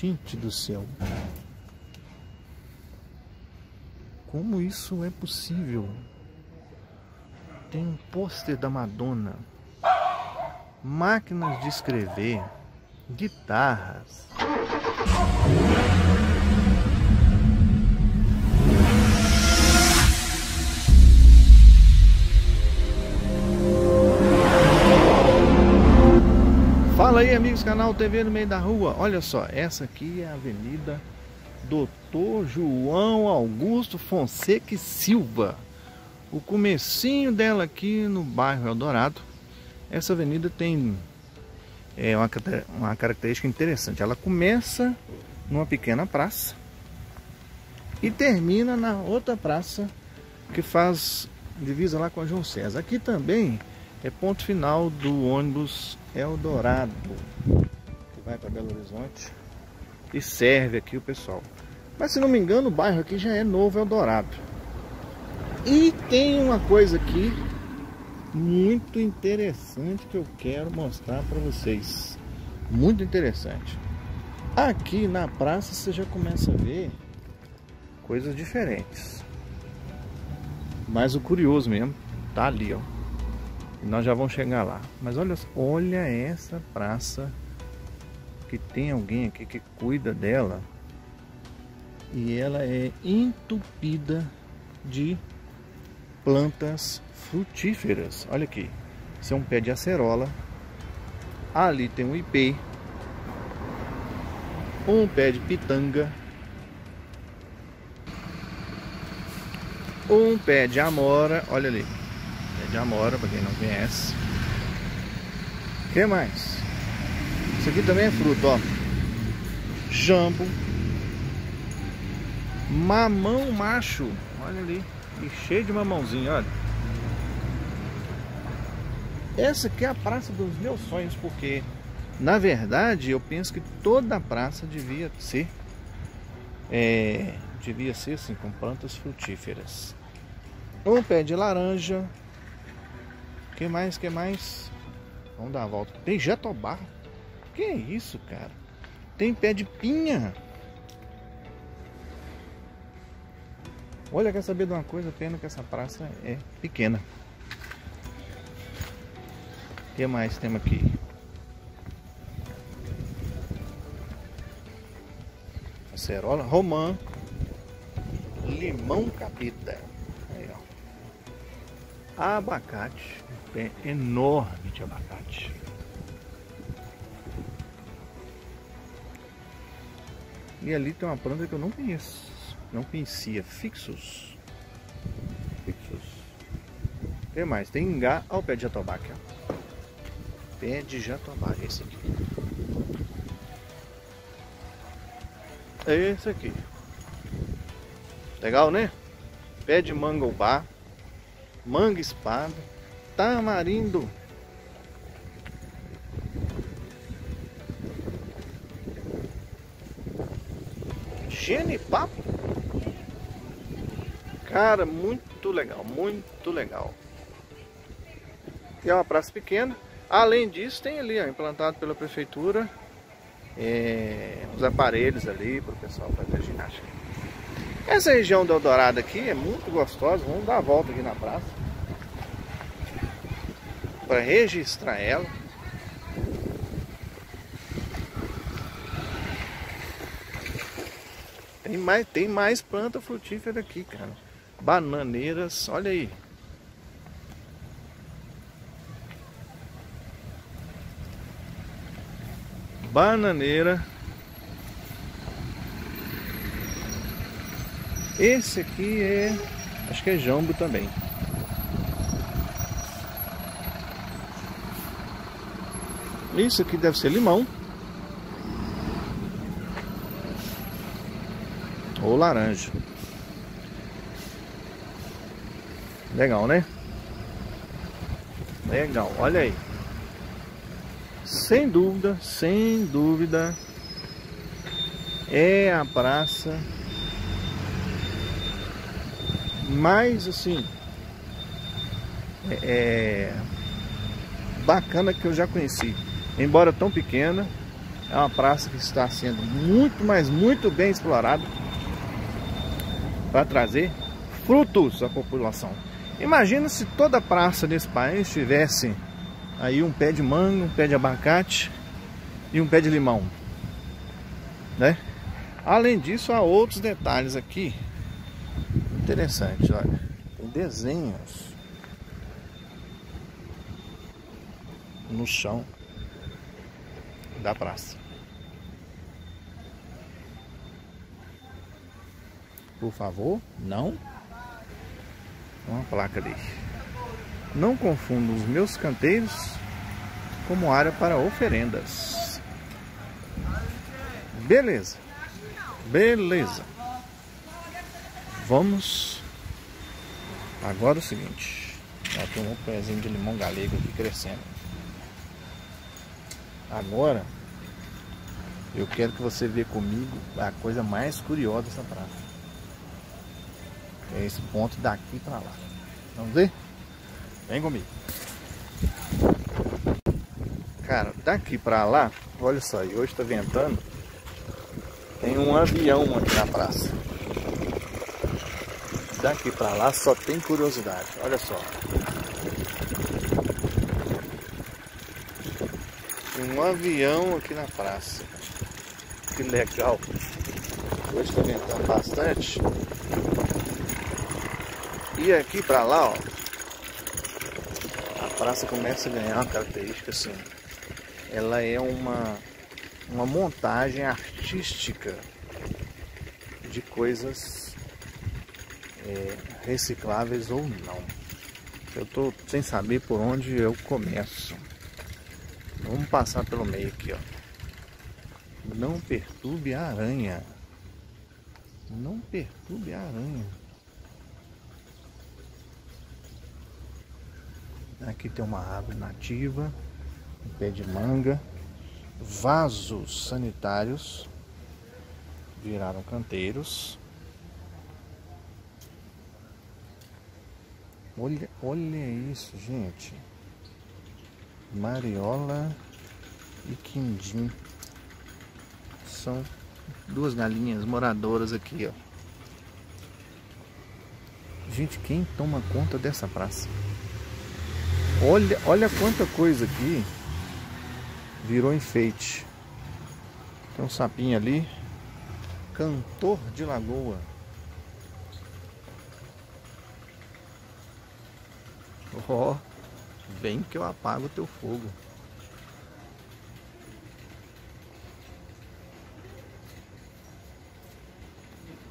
Gente do céu. Como isso é possível? Tem um pôster da Madonna, máquinas de escrever, guitarras. Fala aí amigos, canal TV no meio da rua. Olha só, essa aqui é a Avenida Doutor João Augusto Fonseca e Silva. O comecinho dela aqui no bairro Eldorado. Essa avenida tem é, uma, uma característica interessante. Ela começa numa pequena praça e termina na outra praça que faz divisa lá com a João César. Aqui também é ponto final do ônibus Eldorado, que vai para Belo Horizonte e serve aqui o pessoal. Mas se não me engano, o bairro aqui já é Novo Eldorado. E tem uma coisa aqui muito interessante que eu quero mostrar para vocês. Muito interessante. Aqui na praça você já começa a ver coisas diferentes. Mas o curioso mesmo tá ali, ó. Nós já vamos chegar lá. Mas olha, olha essa praça que tem alguém aqui que cuida dela. E ela é entupida de plantas frutíferas. Olha aqui. Isso é um pé de acerola. Ali tem um ipê. Um pé de pitanga. Um pé de amora. Olha ali de amora, para quem não conhece. O que mais? Isso aqui também é fruto, ó. Jambo. Mamão macho. Olha ali. E cheio de mamãozinho, olha. Essa aqui é a praça dos meus sonhos, porque na verdade eu penso que toda a praça devia ser é, devia ser assim com plantas frutíferas. Um pé de laranja, que mais? Que mais? Vamos dar a volta. Tem jatobá. Que é isso, cara? Tem pé de pinha. Olha, quer saber de uma coisa? Pena que essa praça é pequena. O que mais temos aqui? Acerola, romã, limão capita. Abacate pé enorme de abacate. E ali tem uma planta que eu não conheço, não conhecia, fixos. Fixos. Tem mais? Tem ingá ao pé de jatobá aqui, ó. Pé de jatobá, esse aqui. É esse aqui. Legal, né? Pé de mangobá, manga espada, tamarindo. Genipapo? Cara, muito legal, muito legal. E é uma praça pequena. Além disso, tem ali, ó, implantado pela prefeitura, é, os aparelhos ali para o pessoal fazer ginástica. Essa região do Eldorado aqui é muito gostosa. Vamos dar a volta aqui na praça para registrar ela. Tem mais, tem mais planta frutífera aqui, cara. Bananeiras, olha aí. Bananeira. Esse aqui é, acho que é jambo também. Isso aqui deve ser limão. Ou laranja. Legal, né? Legal, olha aí. Sem dúvida, sem dúvida, é a praça mais assim é, é bacana que eu já conheci. Embora tão pequena, É uma praça que está sendo muito, mas muito bem explorada para trazer frutos à população. Imagina se toda praça desse país tivesse aí um pé de manga, um pé de abacate e um pé de limão, né? Além disso, há outros detalhes aqui interessantes, olha, tem desenhos no chão da praça. Por favor, não. Uma placa ali. Não confunda os meus canteiros como área para oferendas. Beleza. Beleza. Vamos. Agora é o seguinte. Já tem um pezinho de limão galego aqui crescendo. Agora eu quero que você veja comigo a coisa mais curiosa dessa praça. É esse ponto daqui para lá. Vamos ver? Vem comigo. Cara, daqui para lá, olha só, hoje tá ventando. Tem um avião aqui na praça. Daqui para lá só tem curiosidade. Olha só. Um avião aqui na praça. Que legal. Hoje está ventando bastante. E aqui para lá, ó, a praça começa a ganhar uma característica assim. Ela é uma, uma montagem artística de coisas é, recicláveis ou não. Eu tô sem saber por onde eu começo. Vamos passar pelo meio aqui, ó. Não perturbe a aranha. Não perturbe a aranha. Aqui tem uma árvore nativa, um pé de manga, vasos sanitários viraram canteiros. Olha, olha isso, gente. Mariola e quindim. São duas galinhas moradoras aqui, ó. Gente, quem toma conta dessa praça? Olha, olha quanta coisa aqui virou enfeite. Tem um sapinho ali. Cantor de lagoa. Ó, oh, vem que eu apago o teu fogo.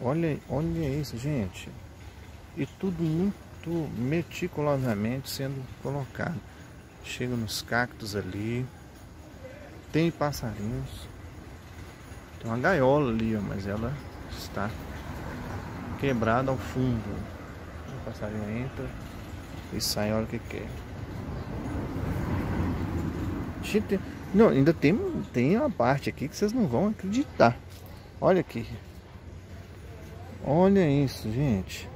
Olha, olha isso, gente. E tudo muito meticulosamente sendo colocado. Chega nos cactos ali, tem passarinhos, tem uma gaiola ali, mas ela está quebrada ao fundo. O passarinho entra e sai a hora que quer. Gente, não, ainda tem, tem uma parte aqui que vocês não vão acreditar. Olha aqui. Olha isso, gente.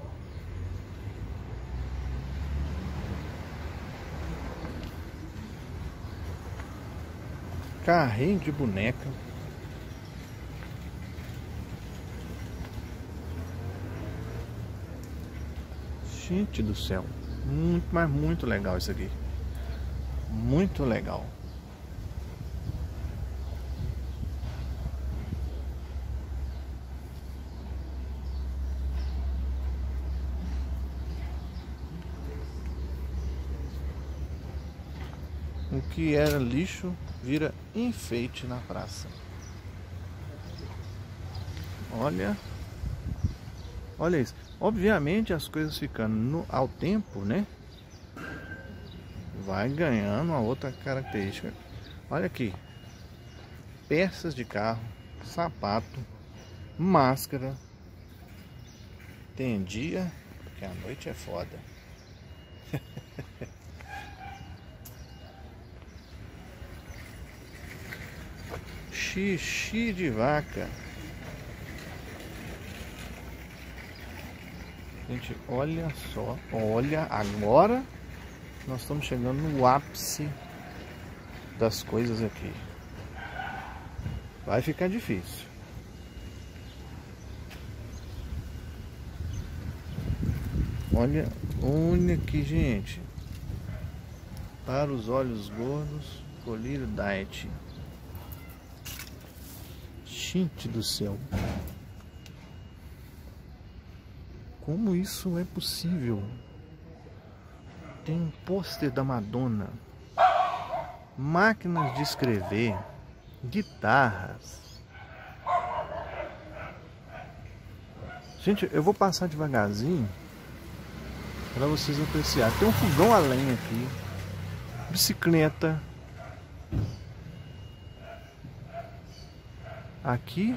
Carrinho de boneca. Gente do céu. Muito, mas muito legal isso aqui. Muito legal. O que era lixo vira enfeite na praça. Olha, olha isso. Obviamente as coisas ficando no, ao tempo, né? Vai ganhando uma outra característica. Olha aqui, peças de carro, sapato, máscara. Tem dia que a noite é foda. xixi de vaca. Gente, olha só, olha agora nós estamos chegando no ápice das coisas aqui. vai ficar difícil. Olha, olha aqui, gente. Para os olhos gordos, colírio diet. Gente do céu. Como isso é possível? Tem um pôster da Madonna, máquinas de escrever, guitarras. Gente, eu vou passar devagarzinho para vocês apreciarem. Tem um fogão a lenha aqui, bicicleta. Aqui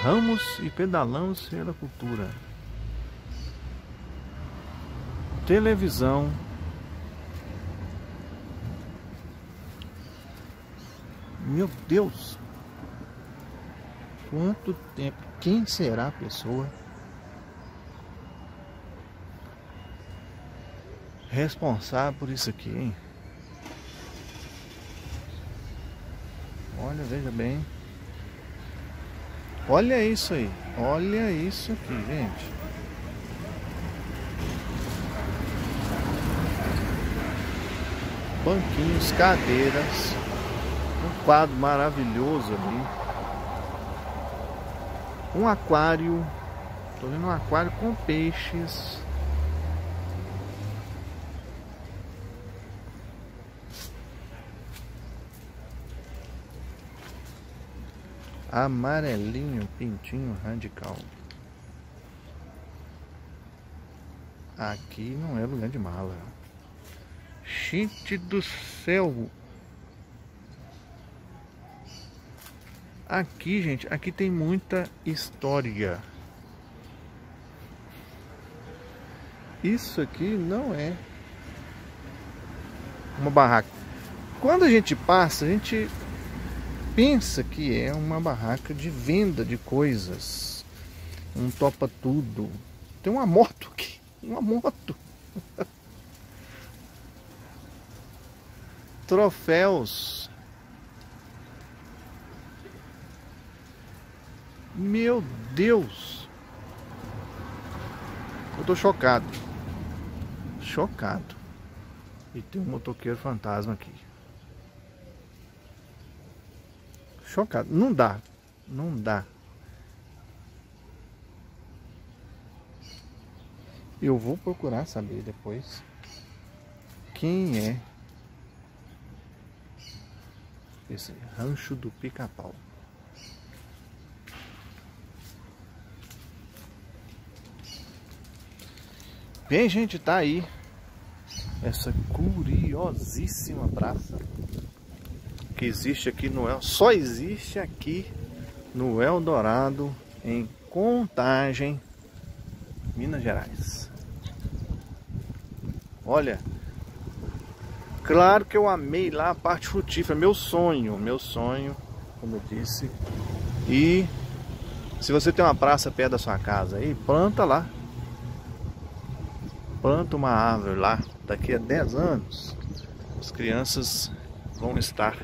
ramos e pedalamos pela cultura. Televisão. Meu Deus! Quanto tempo? Quem será a pessoa? responsável por isso aqui, hein? Olha, veja bem. Olha isso aí. Olha isso aqui, gente. Banquinhos, cadeiras. Um quadro maravilhoso ali. Um aquário. Tô vendo um aquário com peixes. Amarelinho, pintinho radical. Aqui não é lugar de mala. Gente do céu! Aqui, gente, aqui tem muita história. Isso aqui não é uma barraca. Quando a gente passa, a gente pensa que é uma barraca de venda de coisas. Um topa tudo. Tem uma moto aqui, uma moto. Troféus. Meu Deus. Eu tô chocado. Chocado. E tem um motoqueiro fantasma aqui. chocado. Não dá. Não dá. Eu vou procurar saber depois quem é esse rancho do pica-pau. Bem, gente, tá aí essa curiosíssima praça que existe aqui no El, só existe aqui no Eldorado, em Contagem, Minas Gerais. Olha, claro que eu amei lá a parte frutífera, meu sonho, meu sonho, como eu disse. E se você tem uma praça perto da sua casa aí, planta lá. Planta uma árvore lá, daqui a 10 anos, as crianças vão estar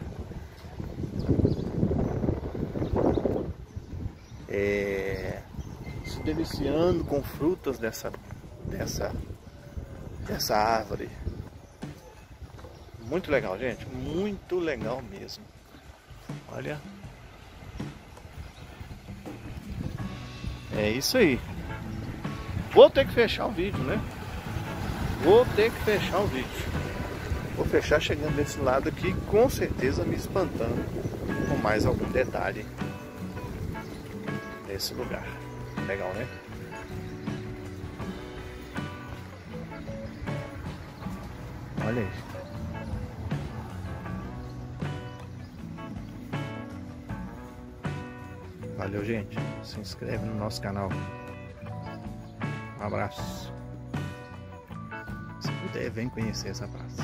é, se deliciando com frutas dessa, dessa, dessa árvore. Muito legal, gente. Muito legal mesmo. Olha. É isso aí. Vou ter que fechar o vídeo, né? Vou ter que fechar o vídeo. Vou fechar chegando desse lado aqui, com certeza me espantando com mais algum detalhe nesse lugar. Legal, né? Olha aí. Valeu, gente. Se inscreve no nosso canal. Um abraço. Se puder, vem conhecer essa praça.